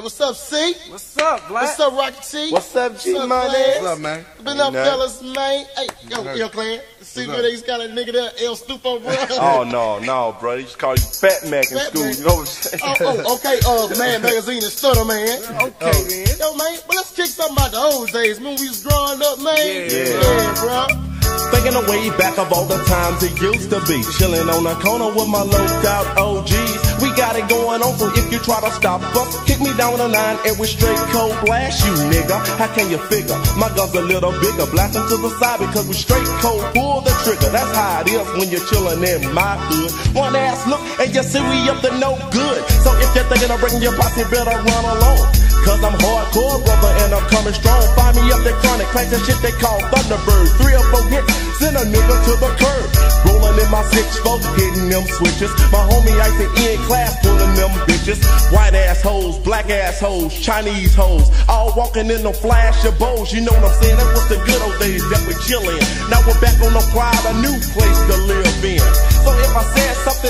Yo, what's up, C? What's up, Black? What's up, Rocky T? What's up, G What's up, Money? Lance? What's up, man? Been up, fellas, man. Hey, yo, yo, up? Clan. See What's where up? they got a nigga there, El Stupo, bro. Oh no, no, bro. They just call you Fat Mac in Fat school. Mac. You know what I'm saying? oh, oh, okay, uh, man, magazine and stutter, man. Okay, man. Yo, man, but let's kick something about the old days. When we was growing up, man. Yeah. yeah bro. Thinking of way back of all the times it used to be. Chilling on the corner with my low out OGs. Got it going on, so if you try to stop us, kick me down the line and we straight cold blast you, nigga. How can you figure? My gun's a little bigger. Blast to the side because we straight cold pull the trigger. That's how it is when you're chilling in my hood. One ass look and you see we up to no good. So if you're thinking of bringing your posse, better run along. Cause I'm hardcore, brother, and I'm coming strong. Find me up that chronic, crack that shit they call Thunderbird. Three or four hits, send a nigga to the curb. Rolling in my six four, hitting them switches. My homie Ice in class, pulling them bitches. White assholes, black assholes, Chinese hoes. All walking in the flash of bows. You know what I'm saying? That was the good old days that we chillin'. Now we're back on the pride, a new place to live in. So if I said something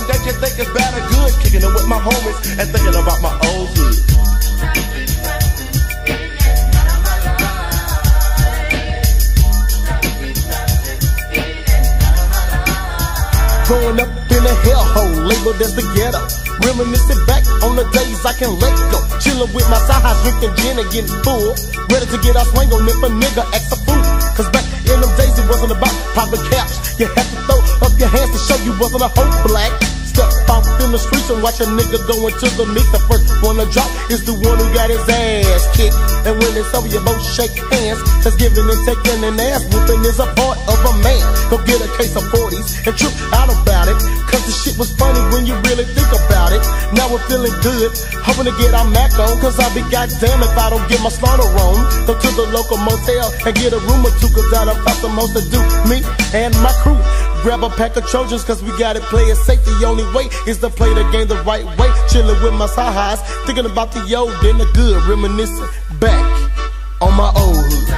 labeled as the ghetto. Reminiscing back on the days I can let go. Chillin' with my side drinking gin and getting full. Ready to get our swing on if a nigga acts a fool. Cause back in them days it wasn't about popping caps. You had to throw up your hands to show you wasn't a hoe black. Step out in the streets and watch a nigga go into the mix. The first one to drop is the one who got his ass kicked. And when it's over, you both shake hands. Cause giving and taking an ass whooping is a part of a man. Go get a case of 40s and trip out about it. Cause the shit was funny when you really think about it. Now we're feeling good, hoping to get our Mac on. Cause I'll be goddamn if I don't get my slaughter on. Go to the local motel and get a room or two. Cause I done found some most to do me and my crew. Grab a pack of Trojans cause we gotta play it safe. The only way is to play the game the right way. Chillin' with my side highs, thinking about the old and the good, reminiscing back on my old hood.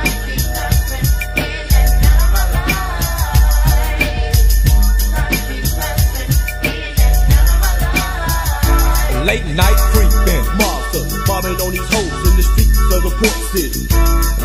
Late night creeping, monster, mobbing on these hoes in the streets of the port city.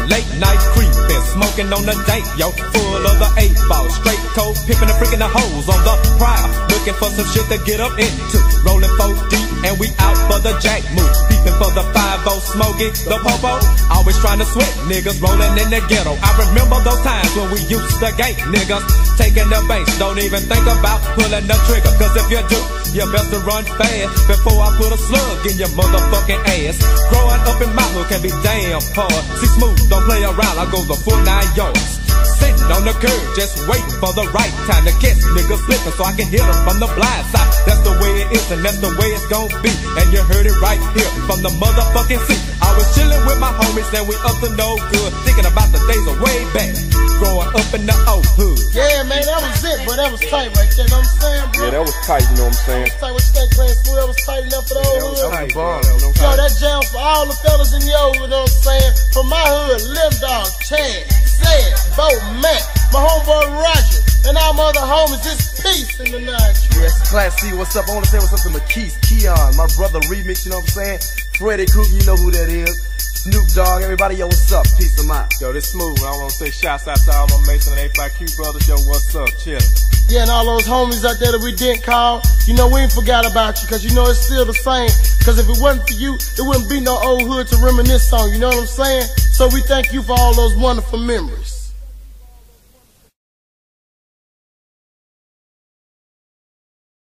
Late night creeping, smoking on the dank, yo, full of the eight ball, straight cold, pimping and freaking the hoes on the prowl, looking for some shit to get up into. Rolling 4 deep, and we out for the jack move, peeping for the 5 smoking the popo, always trying to sweat niggas rolling in the ghetto. I remember those times when we used to gate niggas, taking the base, don't even think about pulling the trigger, cause if you do, you best to run fast before I put a slug in your motherfucking ass. Growing can be damn hard. See smooth, don't play around, I go the full nine yards. Sitting on the curb, just waiting for the right time to catch niggas slipping so I can hit them from the blind side. That's the way it is and that's the way it's gonna be. And you heard it right here from the motherfucking seat. I was chilling with my homies and we up to no good. Thinking about the days of way back. Growing up in the old hood. Yeah, man, that was it, but that was tight right there, know what I'm saying, bro? Yeah, that was tight, you know what I'm saying? tight with Stank Grand School, that was tight enough for the old hood. Tight, bomb, bro. you know? Yo, that jam for all the fellas in the you know what I'm saying? From my hood, Lim Dog, Chad, Sad, Bo, Matt, my homeboy Roger, and all my other homies, it's peace in the night. Yes, Class C, what's up? I want to say what's up to McKees, Keon, my brother Remix, you know what I'm saying? Freddie Krueger, you know who that is. Snoop Dogg, everybody, yo, what's up? Peace of mind. Yo, this smooth. I want to say shouts out to all my Mason and A5Q brothers. Yo, what's up? Chill. Yeah, and all those homies out there that we didn't call, you know, we ain't forgot about you, cause you know it's still the same. Cause if it wasn't for you, it wouldn't be no old hood to reminisce on, you know what I'm saying? So we thank you for all those wonderful memories.